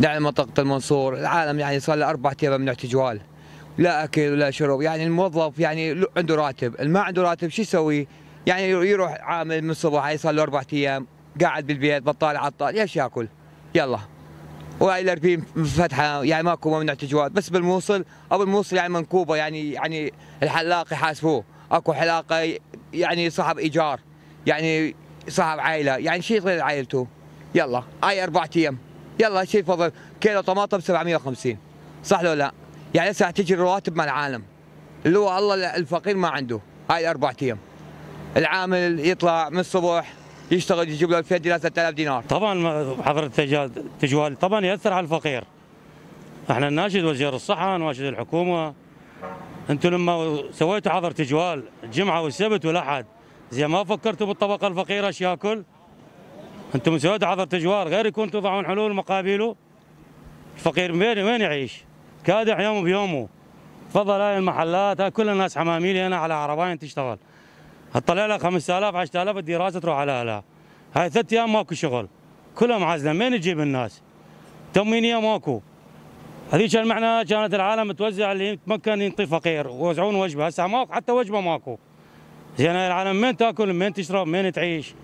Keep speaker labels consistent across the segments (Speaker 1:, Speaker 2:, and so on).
Speaker 1: يعني منطقة المنصور. العالم يعني صار له أربع أيام ممنوع تجوال لا أكل ولا شرب. يعني الموظف يعني عنده راتب. ما عنده راتب شو يسوي؟ يعني يروح عامل من الصبح صار له أربع أيام. قاعد بالبيت بطال عطال إيش ياكل يلا. وهاي الاربين فتحة. يعني ماكو ممنوع تجوال بس بالموصل أو بالموصل يعني منكوبة. يعني يعني الحلاق يحاسبوه. أكو حلاقة يعني صاحب إيجار. يعني صاحب عائلة. يعني شيء غير عائلته. يلا. هاي أربع أيام. يلا شيء فضل كيلو طماطم 750 صح لو لا؟ يعني هسه تجي الرواتب مع العالم. اللي هو الله الفقير ما عنده. هاي الاربع أيام. العامل يطلع من الصبح يشتغل يجيب له 2000 دينار 3000 دينار.
Speaker 2: طبعا حظر التجوال طبعا يأثر على الفقير. إحنا ناشد وزير الصحة ناشد الحكومة. أنتم لما سويتوا حظر تجوال الجمعه والسبت والأحد زي ما فكرتوا بالطبقة الفقيرة إيش ياكل أنتم سويتوا حظر تجوال غير يكون تضعون حلول مقابله. الفقير وين وين يعيش؟ كادح يوم بيومه. تفضل هاي المحلات هاي كل الناس حماميلي أنا على عرباين تشتغل. هتطلع لك 5000 10000 الدراسة تروح على أهلها. هاي ثلاث أيام ماكو شغل. كلهم عزله مين تجيب الناس؟ تموينيه ماكو. هذيك المعنى كانت العالم توزع اللي يتمكن ينطي فقير. ويوزعون وجبة. هسه ماكو حتى وجبة ماكو. زين هاي العالم مين تاكل؟ مين تشرب؟ مين تعيش؟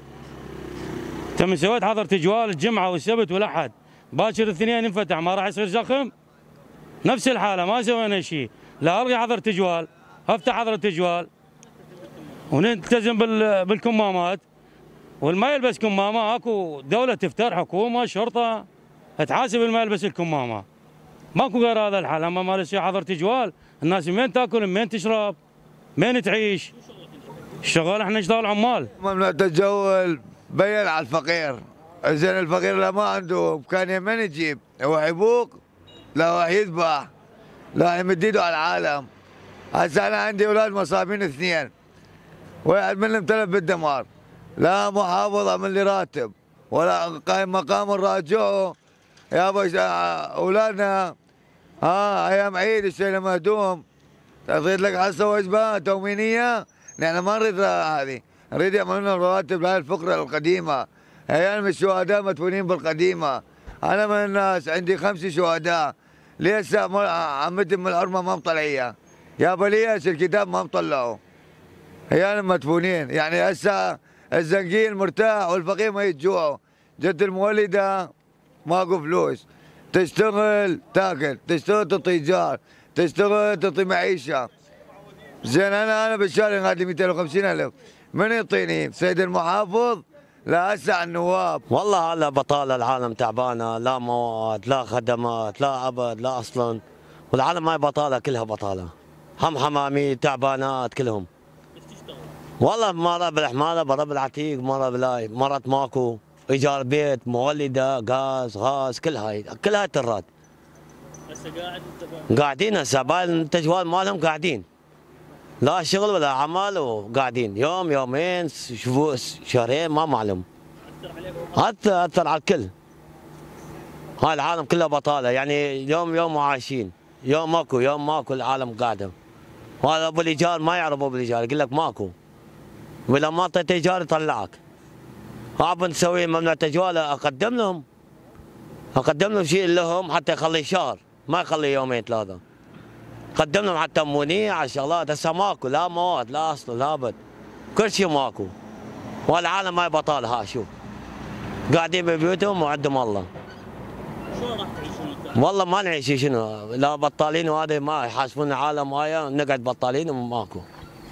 Speaker 2: من سويت حظر تجوال الجمعة والسبت والأحد. باكر الاثنين ينفتح ما راح يصير زخم؟ نفس الحالة ما سوينا شيء. لا ألغي حظر تجوال أفتح حظر تجوال ونلتزم بال- بالكمامات. والما يلبس كمامة أكو دولة تفتر حكومة شرطة. تحاسب اللي ما يلبس الكمامة. ماكو غير هذا الحال. أما ما يصير حظر تجوال الناس من تأكل من تشرب من تعيش. الشغل إحنا نشتغل عمال
Speaker 3: ممنوع تتجول بين على الفقير. زين الفقير لا ما عنده امكانيه من يجيب؟ هو يبوق؟ لا هو يذبح. لا يمد ايده على العالم. هسه أنا عندي أولاد مصابين اثنين. واحد منهم تلف بالدمار. لا محافظ عمل لي راتب ولا قايم مقام راجعه يا أبو أولادنا ها أيام عيد اشترينا مهدوم تغير لك حصه وجبه تموينيه نحن ما نريد هذه. نريد يعملوا لنا رواتب لهذه الفقرة القديمة. عيال الشهداء مدفونين بالقديمة. أنا من الناس عندي خمس شهداء. ما- عمتي من الحرمه ما مطلعيه يا بليش الكتاب ما مطلعه؟ عيال مدفونين. يعني هسه الزنقين مرتاح والفقير ما يتجوعوا جد المولدة ماكو فلوس. تشتغل تاكل. تشتغل تعطي ايجار تشتغل تعطي معيشة. زين أنا أنا بالشهر غادي 250 ألف. من يعطيني؟ سيد المحافظ؟ لا هسه النواب.
Speaker 4: والله هلا بطالة العالم تعبانة. لا مواد لا خدمات لا عبد لا أصلا. والعالم هاي بطالة كلها بطالة. هم حمامي تعبانات كلهم. والله مرة بالحمالة مرة بالعتيق مرة بلاي مرات ماكو. إيجار بيت مولدة غاز غاز كل هاي كل هاي ترات قاعدين هسه باين التجوال مالهم قاعدين. لا شغل ولا عمل وقاعدين. يوم يومين شهور شهرين ما معلوم أثر أثر على الكل. هاي العالم كلها بطالة. يعني يوم يوم عايشين. يوم ماكو يوم ماكو العالم قاعدة. وهذا أبو الإيجار ما يعرف أبو الإيجار. يقول لك ماكو. واذا ما أعطيت إيجار يطلعك. عاب نسوي ممنوع تجوال أقدم لهم. أقدم لهم شيء لهم حتى يخلي شهر. ما يخلي يومين ثلاثة. قدم لهم حتى مونيه على شغلات هسه ماكو لا مواد لا أصل لا بد كل شيء ماكو. والعالم ما بطال ها شوف قاعدين ببيوتهم وعندهم الله. والله ما نعيش شنو. لا بطالين وهذا ما يحاسبون العالم هاي نقعد بطالين وماكو.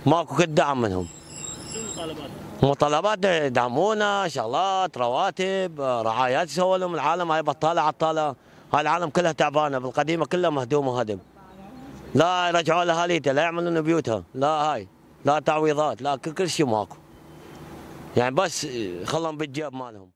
Speaker 4: ماكو كل دعم منهم. مطالبات. يدعمونا شغلات رواتب رعايات يسووا لهم. العالم هاي بطالة عطالة. هاي العالم كلها تعبانة بالقديمة كلها مهدوم وهدم. لا يرجعوا لاهاليتها لا يعملون بيوتها لا هاي لا تعويضات لا كل شيء ماكو. يعني بس خلهم بالجيب مالهم.